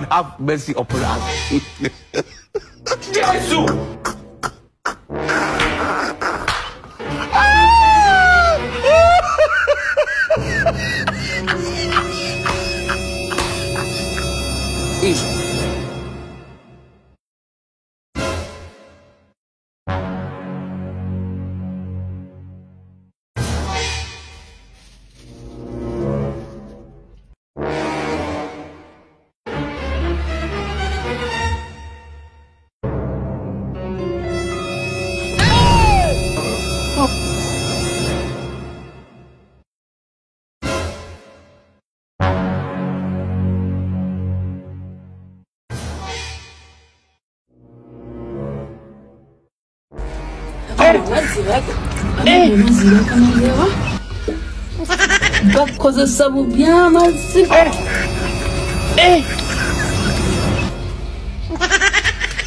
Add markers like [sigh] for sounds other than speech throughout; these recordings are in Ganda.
God have mercy upon us. [laughs] Yesu! Bakozesa bubi amazzi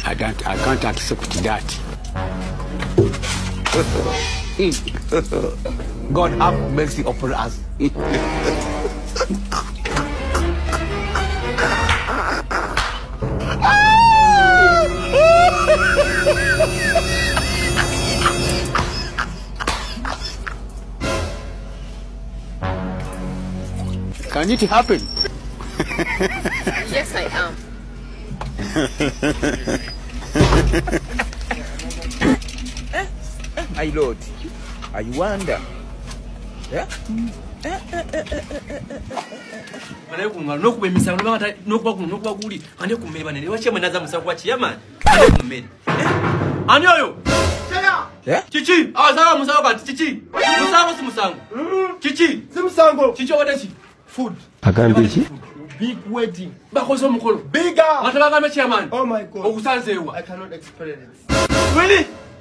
I can't, I can't accept that. [laughs] God have mercy upon us. [laughs] Can it happened. Yes, I am. [laughs] My lord, I wonder. Yeah? naye kungalo nokuba emisango nobanga nokuba kuno nokuba kuli ande ku mmere banene lwaki naza musango gwa kiyamani ku mmere Eh? ani oyo kiki asanga musango kati kiki musango si musango kiki Si musango. kiki obadde ki Food. Agambye ki Big wedding. bakoze omukolo Bigger.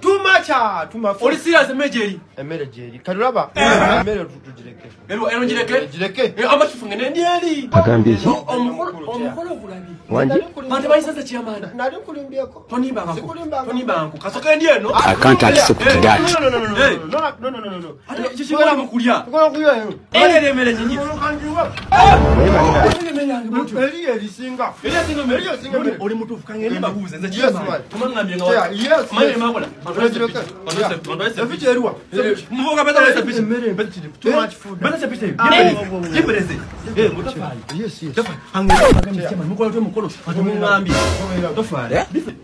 Oh ah, Too much. oli serious emmere gyeri Emmere gyeri. Kati olaba? Emmere tugireke. ero ero ngireke Gireke. amakifunge nendyeri agambye ki omukolo omukolo ogulabye wangi bante bayisaze kiyamani Nali nkulimbyeko. tonimbangako Sikulimbangako. tonimbangako kasoka ndi eno I can't accept that. No, no, no, no, Hey. no, no, no, no, no, no. ate kiki wali mukulya Tukola kuyo eyo. erero emmere nyenyi Olukanjuba. emmere yange mutu Eri erisinga. Eri esinga Eri mmere esinga mmere. oli mutuufu kange ndi babuuze nze Yes, Refrigerou. Não vou acabar essa pizza. Too much food. Bana essa pizza. Yipereze. Eh, mutafali. Yes, yes. Tafali. Angela, pagamisi mukolo mukolo. Atumungambia. Tafali.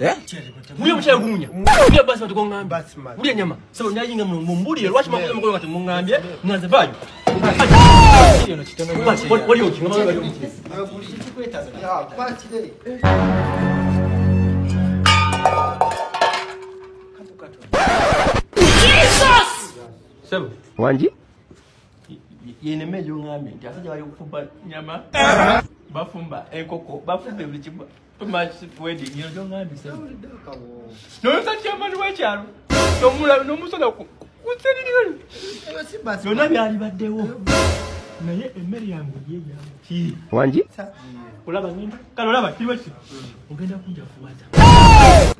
Eh? muliye mukyayegumunya muliye basi batiko ŋŋambye muliye nyama. Sebo nyayinga mumbuliye lwaki makoze mukolo kati muŋŋambye mwanze vaayo sebo wangi yenemejo ŋŋambye nti asajja bali kufumba nyama. Bafumba enkoko bafumba buli kimu. Kyamani wekyalo byonna byalibaddewo naye emmere yange wangi olaba ngenda kale olaba kiriwo ki ogenda kunjafuwaza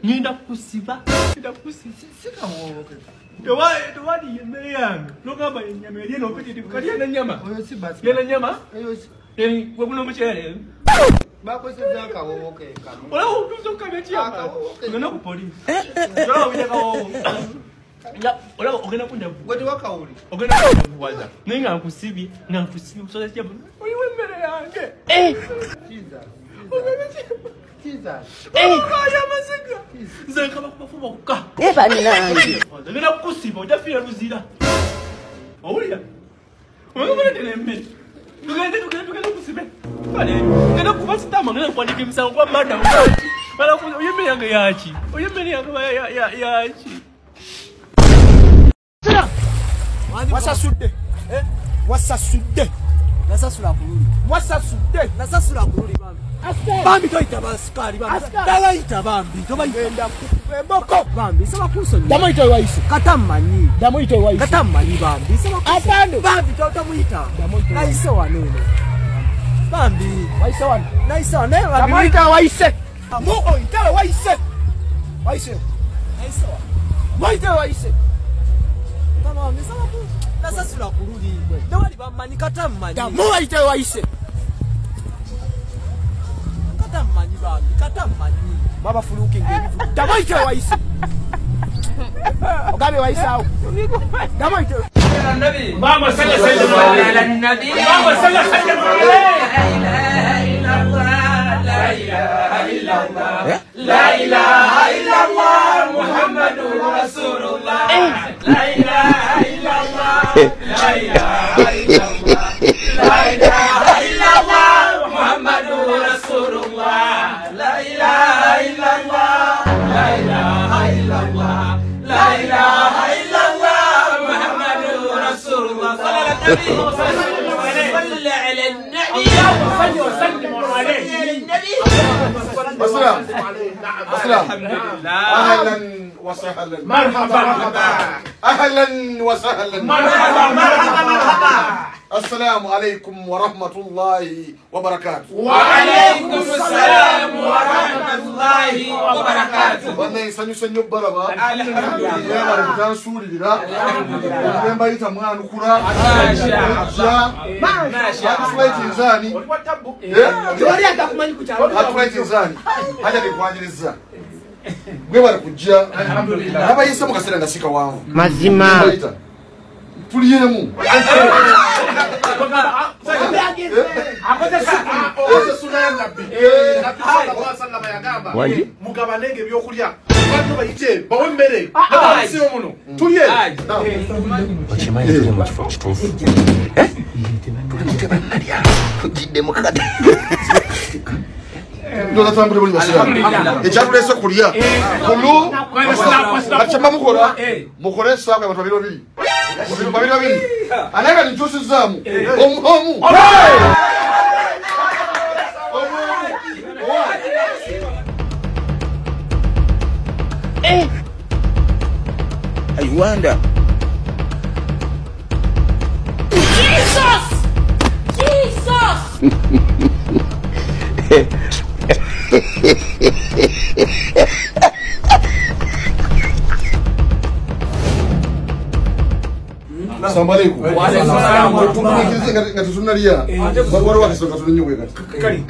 ngenda kusiba ngenda kusiba tewaliyo emmere yange nogamba enyama eri enopititi kalya nenyama Oyo si basmati. yena nyama Eyo si- webuna omukyere bakozesa akawowo ke kamu. olaba otuusa okukabya ekyama Akawowo ke- ngenda ku polisi olaba wiyakawowo olaba ogenda kunjavu Gwe tewakawuli. ogenda kunjavuwaza naye nga nkusibye nga nkusibye kusoza kyama oliwo emmere yange Jesus. Jesus. okukaya amasiga nze nkaba kubafuba okuka ebanange ngenda kukusiba ojafiira luzira owulira omuleetera emmere tugende tugende tugende kusibe genda kuba sitama ngenda kukwandika emisango kwa mada oyo emmere yange yaki oyo emmere yange ya- ya- ya- yaki wasasudde. Eh? wasasudde. Nasasula kululi wasasudde. Nasasula kululi bambi. Toyita basikaali tabayita bambi. Genda emboko bambi saba kunsonyi damoyita wewayise kata mmanyi damoyita wewayise kata mmanyi bambi saba Apande. bambi to- tomuyita. Damoyita. nayise wano eno bambi. Wayise wano nayise wano naye bambi? Damoyita wayise mu oyitale wayise wayise nayise wano wayite wayise Kama bambi. Saba ku nasasula kululi tewali bammanyi kata mmanyi damu wayite wayise kata mmanyi bambi kata mmanyi babafulukinga ebivu damoyite wayise ogambye النبي. اللهم صل وسلم لا إله إلا الله. محمد رسول الله. لا إله أهلا. أهلا وسهلا. مرحبا. مرحبا. أهلا وسهلا. مرحبا. مرحبا. مرحبا السلام عليكم ورحمة الله وبركاته. وعليكم السلام ورحمة الله وبركاته. والله سنيو سنيو بربا. يا رب كان سوري لا. ما بايت ما نكرا ما شاء الله. ما شاء الله. سويت زاني إيه؟ جوري عطاك ما نكتب هات سويت زاني هذا اللي بواجه الزاني bali kujja nabayise mu kaseera nga sikawanvu mazima tuliyemu Wanji? mugabanenge ebyokulya bantu bayite bawe emmere nabamusibe muno tulye alhamdulillah. Ta mure muri basira ijambo rese kuriya kulu achamba mukora. Mukore sabwe abantu babiri babiri babiri babiri ananga nichusi zamu. Omu I wonder. Jesus! Jesus! [laughs] Assalamu alaikum. Wa alaikum salam wa rahmatullahi. Ka tunu nariya. Ba warwa ka ka tunu nyowe ka.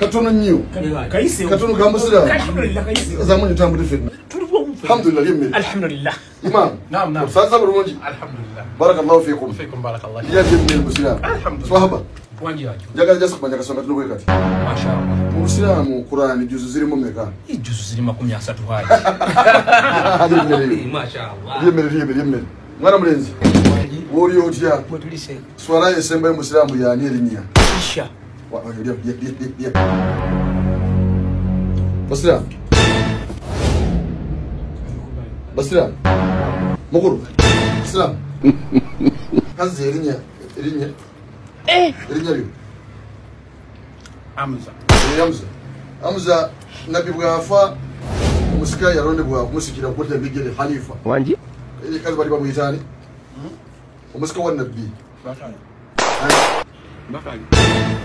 Ka tunu nyu. Kai se. Ka tunu gamusira. Alhamdulillah kai se. Zamu ni tambu fitna. Alhamdulillah yemmi. Alhamdulillah. Imam. Naam naam. Sasa Rouge. Alhamdulillah. Barak Allah, Fikum, Barak Allah. Yes, Mr. Swaba. wangi yacho njagala just kumanya kasonga tuno bwekati mashallah. Mu busiramu kurani juzu zirimo meka ijuzu ziri makumi asatu haji [laughs] [laughs] mashallah. Yemerere yemerere yemerere mwana mulenzi woli otya swala esemba y'omusiraamu yani erinnya basiraamu basiraamu [laughs] mukulu basiraamu kazi erinnya erinnya erinnya lyo amuza Eh, amuza nabbi bwafa omusika yalondebwa kumusikira kukulira bigere halifa Wanji? eri kazi bali bamuyitaani omusika wa nabbi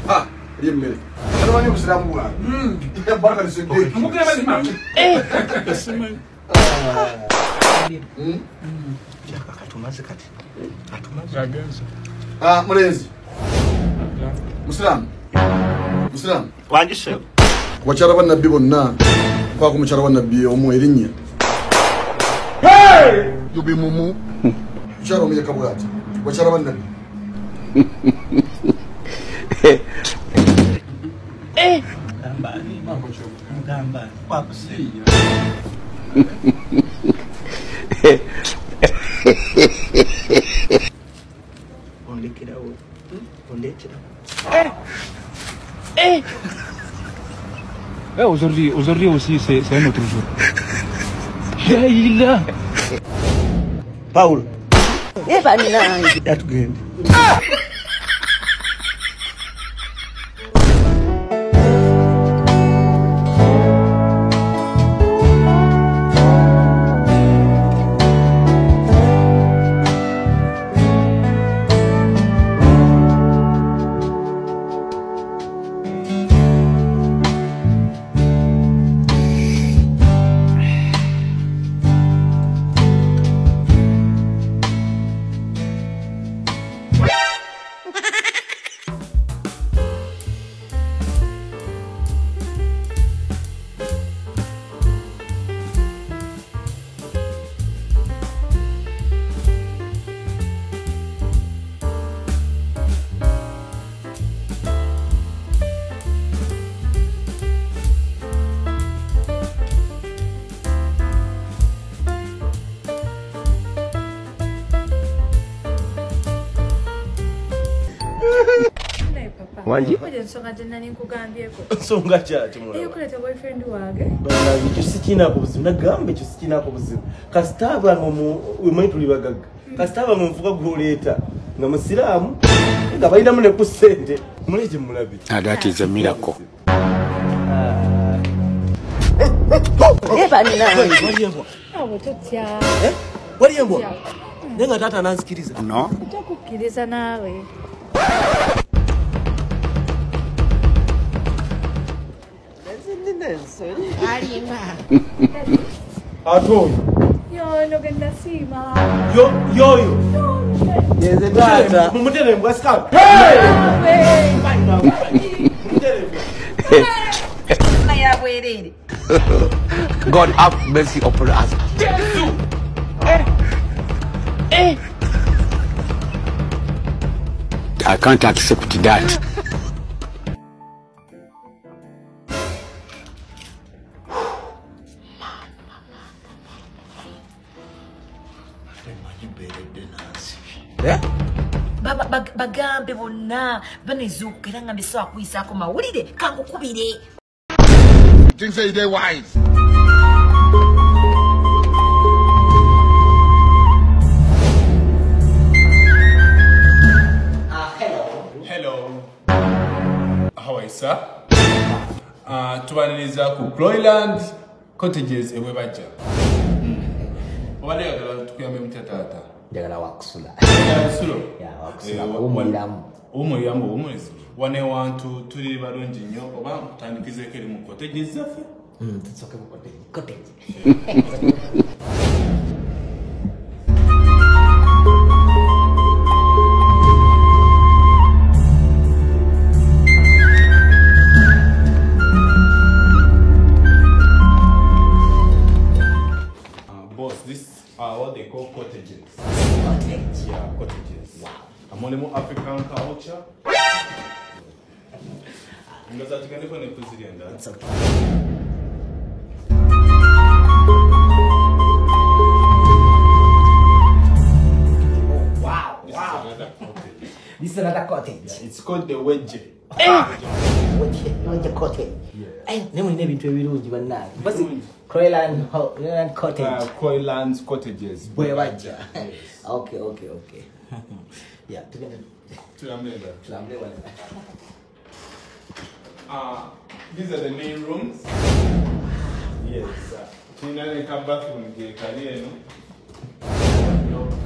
Ah, lyemmere atamanyi obusiraamu bwabe bakaliseddeeki [laughs] Ah, mulenzi musiramu musiramu wangisheho bonna kwaku mukyala wannabbi omu erinnya yubi mumu. Mukyala omuyeka bwati bakyala bannabbi Gamba, gamba, kwakusiiya. [laughs] Aujourd'hui, aujourd'hui aussi, c'est un autre jour. [laughs] Yaïla Paul. Eh, ah wangi ensonga gyenali nkugambyeko. [laughs] Nsonga kyaki mulaba eyokuleta boyfriend wange. Banange ekyo sikiinaako buzibu. Nagamba ekyo sikiinaako buzibu. Kasitaabanga wemanyi tuli bagagga. Kasitaabanga omuvuka gwoleeta nga musiraamu nga balinamu ne ku ssente. Muleke mulabi. That is a miracle. Ye bannange waliembwa awo totya waliembwa naye nga taata nanzikiriza no. Tokukkiriza naawe Nelson. Arima. Ato. Yun, maganda. Yo, yo, yo. Yes, it does. Mumutere, West Camp. Hey! Hey! God have mercy upon us. Eh. Eh. I can't accept that. Eh? bagambe bonna banezuukuka era nga mbisobola kuyisaako mawulire kankukubire things ah, ah, ku Gloryland Cottages ewebajja obadde yagala tukuyambe mutya taata njagala wakusula. Wakusulo wakusulawomuyiramu omwezi wane wantu tuli balungi nnyo oba nkutandikizeeko eri mu koteji zaffe hmm, tusoke mu koteji koteji [laughs] the cottage. Eh, nemu ni bintu ebirungi bannaye. Basi Croyland Croyland cottage. Ah, uh, Croyland's cottages. Bwe bajja. Yes. [laughs] Okay, okay, okay. [laughs] yeah, tugenda. Uh, ah, these are the main rooms. Yes. Tinale ka bathroom ge kali eno.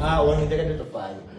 Ah, wanitaka tutofanye.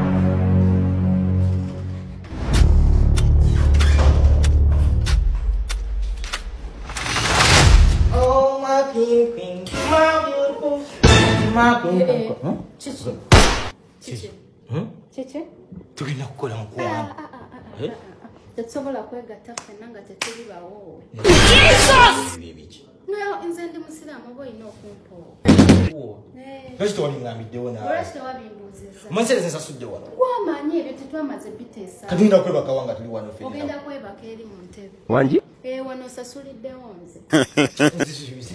my pink. Eh, eh. Huh? kiki kiki Hmm? kiki Tugenda kukola mukwano. tetusobola kwegatta ffenna nga tetuli bawo nayo nze ndi musiraamu oba olina okumpoowa lwaki tewaliŋambiddewo nawe olwaki tewabimbuuziza munsereza nsasudde wano wamanyi ebyo tetwamaze biteesa katugenda kwebakawa nga tuli wano ogenda kwebaka eri mu ntebe wangi ee wano osasuliddewo nze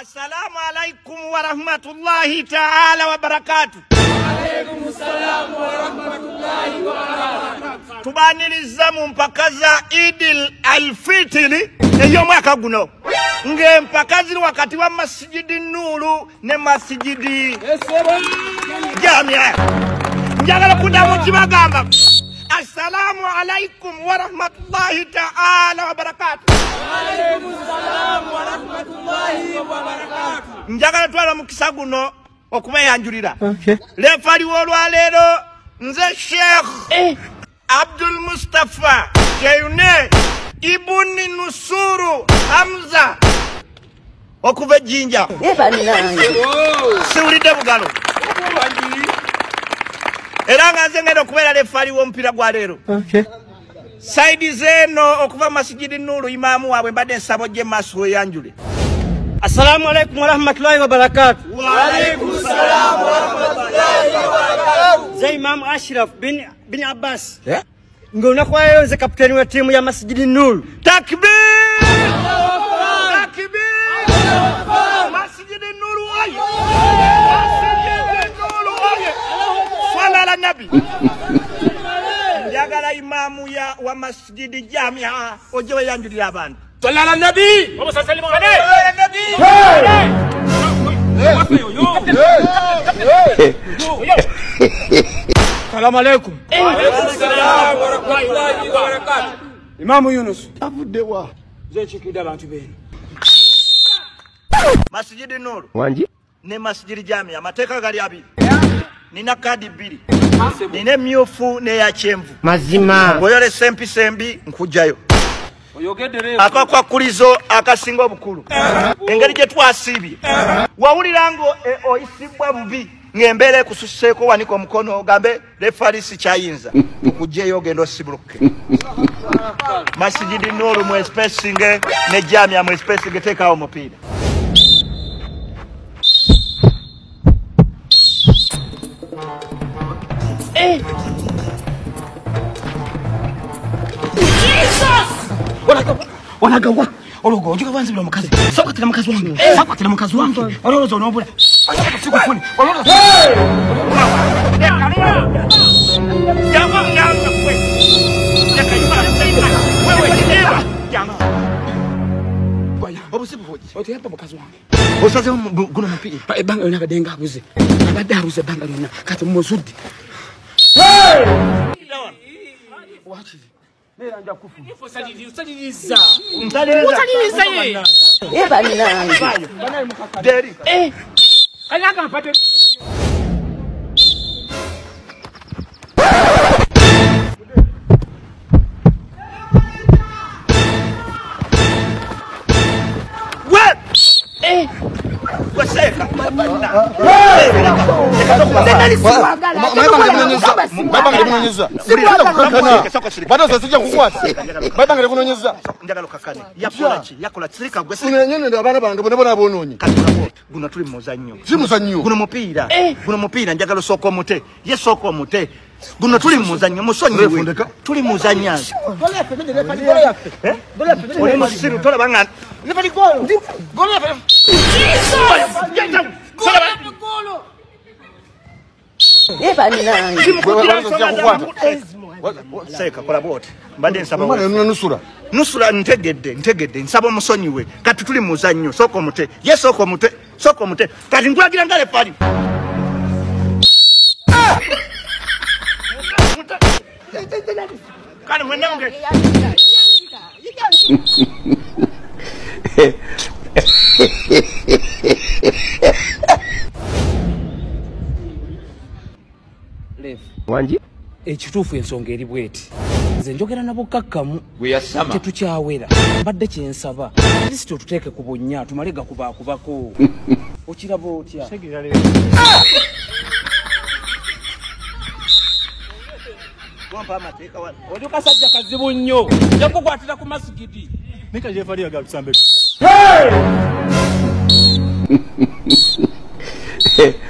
Assalamu alaikum wa rahmatullahi ta'ala wa barakatuh. tubaniriza mu mpaka za idil alfitiri ey'omwaka guno. Ng'empaka ziri wakati wa masijidi nuru ne masijidi jamia. Njagala kudamu kibagamba assalamu alaikum wa rahmatullahi ta'ala wa barakatuh. Njagala twala mukisa guno okubeyanjulira lefali w'olwaleero nze Sheikh eh. abdul mustafa Jeyune ibuni nusuru hamza. Okuva ejjinja. Siwulidde bugalo era nga nze ngenda okubeera lefali w'omupiira gwa leero saidi zeeno okuva masigidi nuru imaamu waabwe mbadde ensabo gye maaso weyanjule Assalamu alaikum warahmatullahi wabarakatuh. Ze Imam Ashraf bin, bin Abbas ng'onakuwayo nze kapiteni wa ttiimu ya Masjidi Nur. Takbir! Takbir! Masjidi Nuru oye! Masjidi Nuru oye! Swala ala nabi. Njagala imaamu ya wa masjidi jamia ojje weyanjulira abantu. Swala ala nabi. Wa alayhi. nabi. Salamu alaikum. Imamu Yunus. Avuddewa. Nze nkiikirira abantu beenu. Masjidi Nuru wangi ne masjidi jamia amateeka gali abiri. Nina kadi bbiri. Nina emyufu n'eya kyenvu. Mazima. Bw'oyolesa empisa embi nkugjayo. akakwakulizo akasinga obukulu engeri gye twasiibye wawulira ngo e, oyisibwa bubi ng'embeera ekususeeko wanika omukono ogambe refarisi kyayinza okugjeyo ogenda osibuluke masigidi nuru mwespesinge ne jamia mwespesinge teekawo omupiira wanagawa ologo ojuka wanzi bila mukazi soko tena mukazi wangu. Eh. Soko tena mukazi wangu. Ololozo unobula siku funi. Eh. Ololozo oti hapa mukazi wange osaze neranja kufu usadiriza usadiriza ye e baminange deri kanyaga mpate Você é capaz o que Você é capaz de mandar. mwebanga guno tuli muzanyo. Simuzanyo guno mupira. Guno mupira njagala soko mute yesoko mute guno tuli muzanyo musonyiwe tuli muzanya. Oli musiru tolabanga bannange. seeka kola bwoti mbadde nsaba nusula ntegedde ntegedde nsaba omusonyiwe. Kati tuli muzannyo sooka omute. Ye sooka omute sooka omute. Kati nkulagira nga lefali kale mwenange [laughs] wangi ekituufu ensonga eri bweti. Nze njogera na bukkakkamu Gwe yasama. tetukyawera. Mbadde kyensaba lisiti otuteeke ku bunnya tumale gakubaakubako. [laughs] Okiraba otya? Oli kasajja kazibu nnyo. Jakukwatira ku masigidi [laughs]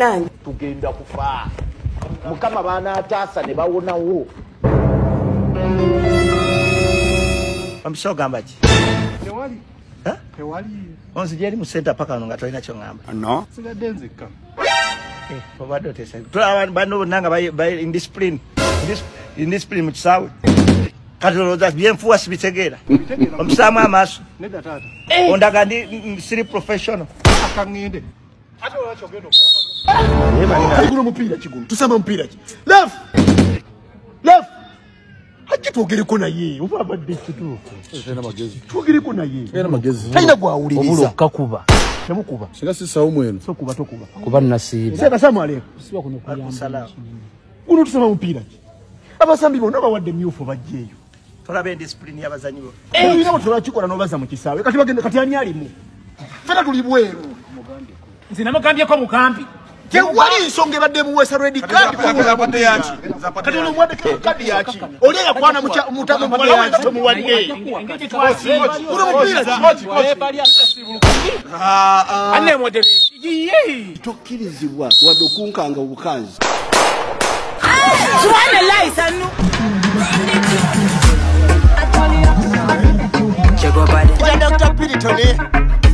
bannange tugenda kufa. Mukama banataasa ne bawonawo omusawo gamba ki? Onzija eri mu senta paka no nga tolina kyoŋamba no sigadde nzekka. Obadde otesa tulaba bano bonna nga bali- bali indiscipline Indis- indiscipline mu kisaawe. Kati olowooza byenfuwa sibitegeera? Omusaamu amaaso. Ondaga ndi ndi- siri professional. Akaŋŋende. Ate olwaki ogenda kigulu mupiira kigulu tusamba mupiira ki lef lef hajja twogereko naye. Oba abadde ekituufu. Twogereko naye. Talina gwawuliriza. Okkakuba temukuba. Singa sisawo mweno sokuba tokuba kuba nasiiba seka salamu alaikum siba kuno kuyamba. Guno tusamba mupiira ki abasambi bonna bawadde myufu bajjeeyo. Tolaba indiscipline y'abazanyi bo. Ebina bwetolakikola nobaza mu kisaawe. Kati bagende kati ani alimu? Fena tuli bweru. Nze namugambyeko mukampi tewali nsonga ebadde muweesa kadi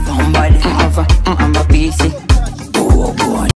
Somebody, a, I'm a PC.